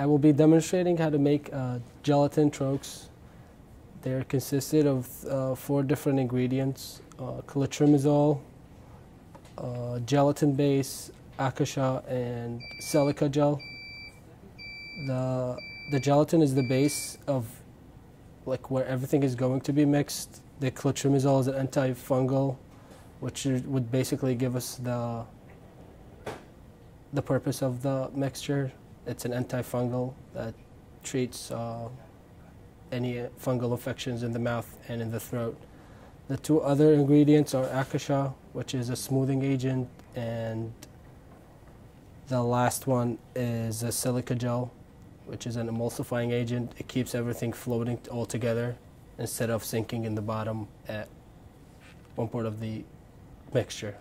I will be demonstrating how to make uh, gelatin troches. They're consisted of uh, four different ingredients, uh, uh, gelatin base, acacia, and silica gel. The, the gelatin is the base of like where everything is going to be mixed. The clotrimazole is an antifungal, which would basically give us the the purpose of the mixture. It's an antifungal that treats uh, any fungal infections in the mouth and in the throat. The two other ingredients are acacia, which is a smoothing agent, and the last one is a silica gel, which is an emulsifying agent. It keeps everything floating all together instead of sinking in the bottom at one part of the mixture.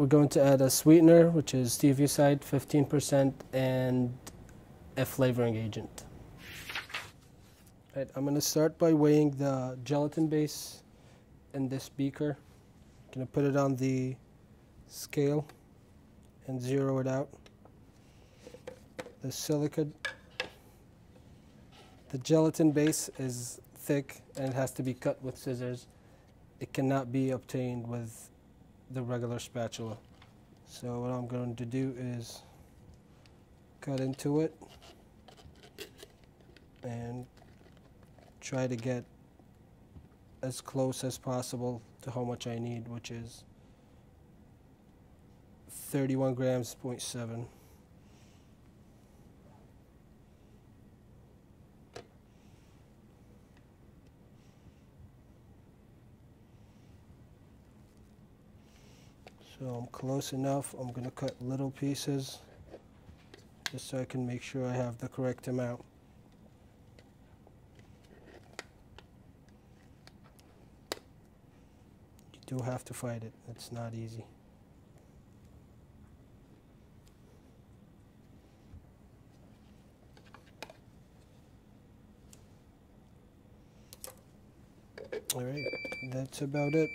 We're going to add a sweetener, which is stevioside 15%, and a flavoring agent. Right, I'm going to start by weighing the gelatin base in this beaker. I'm going to put it on the scale and zero it out. The silica, the gelatin base is thick and it has to be cut with scissors. It cannot be obtained with the regular spatula. So what I'm going to do is cut into it and try to get as close as possible to how much I need, which is 31 grams, 0.7. So I'm close enough. I'm going to cut little pieces just so I can make sure I have the correct amount. You do have to fight it. It's not easy. All right, that's about it.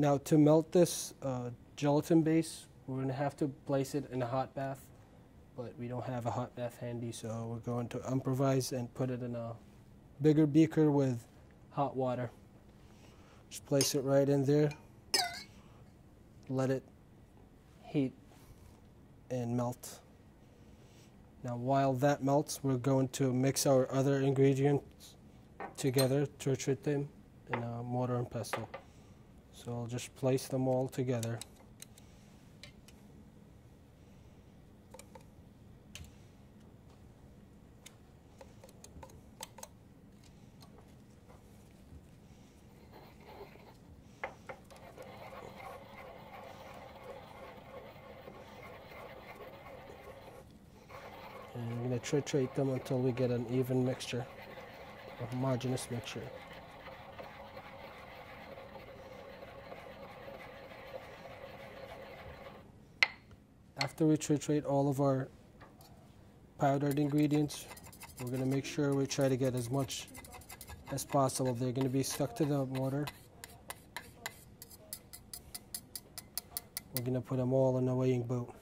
Now to melt this uh, gelatin base, we're going to have to place it in a hot bath, but we don't have a hot bath handy, so we're going to improvise and put it in a bigger beaker with hot water. Just place it right in there, let it heat and melt. Now while that melts, we're going to mix our other ingredients together to treat them in a mortar and pestle. So I'll just place them all together. And I'm going to triturate them until we get an even mixture, a homogeneous mixture. After we triturate all of our powdered ingredients, we're going to make sure we try to get as much as possible. They're going to be stuck to the water. We're going to put them all in a weighing boat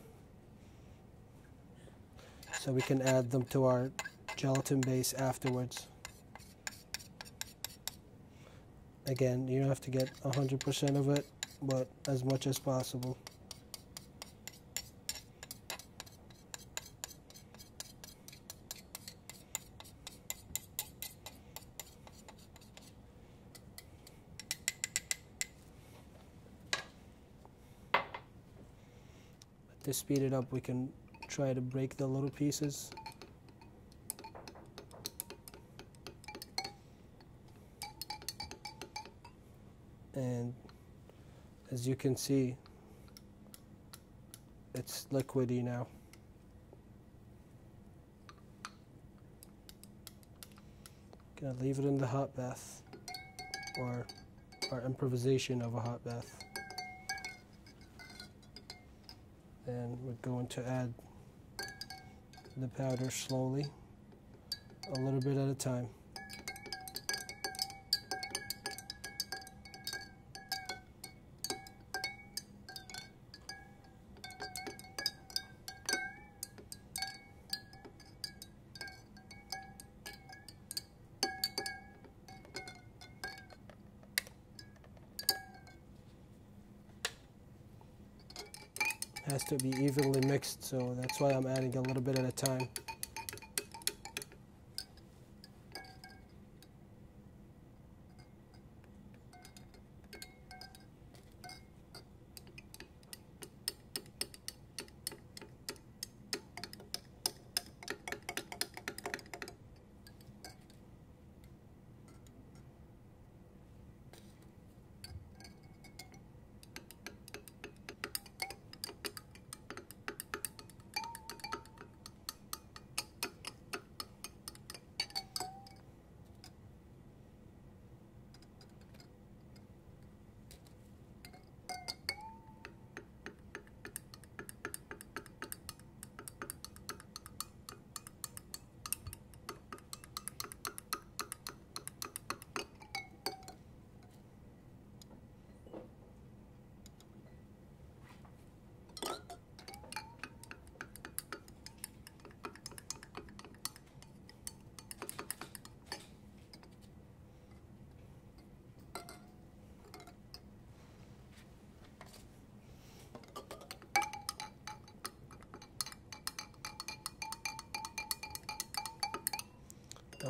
so we can add them to our gelatin base afterwards. Again, you don't have to get 100% of it, but as much as possible. To speed it up we can try to break the little pieces. And as you can see it's liquidy now. Gonna leave it in the hot bath or our improvisation of a hot bath and we're going to add the powder slowly, a little bit at a time. Has to be evenly mixed, so that's why I'm adding a little bit at a time.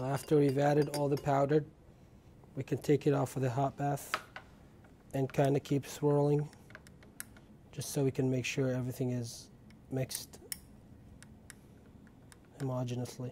After we've added all the powder, we can take it off of the hot bath and kind of keep swirling just so we can make sure everything is mixed homogeneously.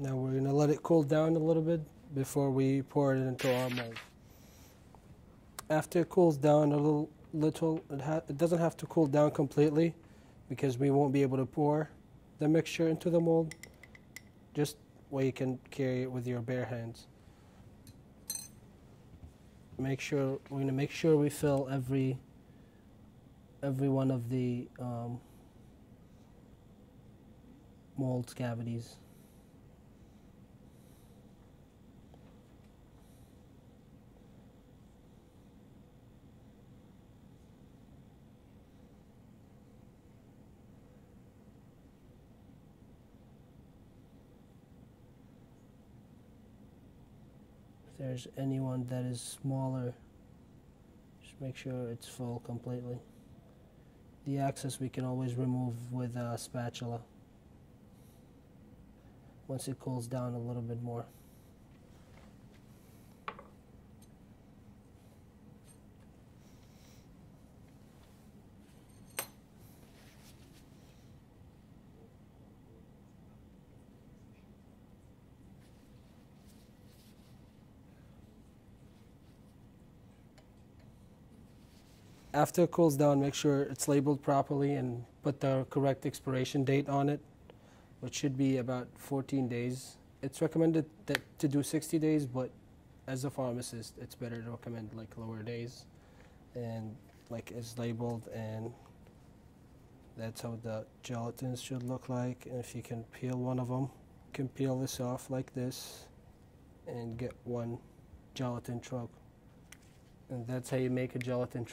Now we're going to let it cool down a little bit before we pour it into our mold. After it cools down a little, little it, it doesn't have to cool down completely because we won't be able to pour the mixture into the mold. Just where you can carry it with your bare hands. Make sure we're going to make sure we fill every every one of the um, mold cavities. There's anyone that is smaller, just make sure it's full completely. The excess we can always remove with a spatula once it cools down a little bit more. After it cools down, make sure it's labeled properly and put the correct expiration date on it, which should be about 14 days. It's recommended that to do 60 days, but as a pharmacist, it's better to recommend like lower days, and like it's labeled, and that's how the gelatins should look like. And if you can peel one of them, you can peel this off like this, and get one gelatin troche. And that's how you make a gelatin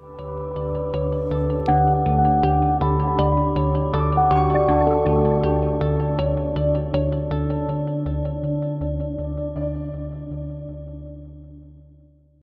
Thank you.